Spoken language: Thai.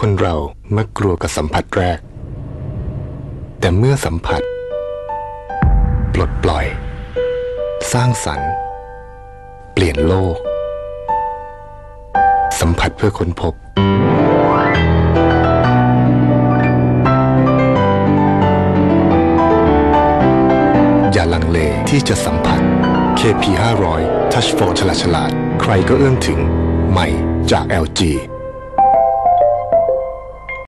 คนเรามักกลัวกับสัมผัสแรก แต่เมื่อสัมผัส ปลดปล่อย สร้างสรรค์ เปลี่ยนโลก สัมผัสเพื่อค้นพบ อย่าลังเลที่จะสัมผัส KP 500 Touch for ฉลาดฉลาด ใครก็เอื้อมถึงใหม่จาก LG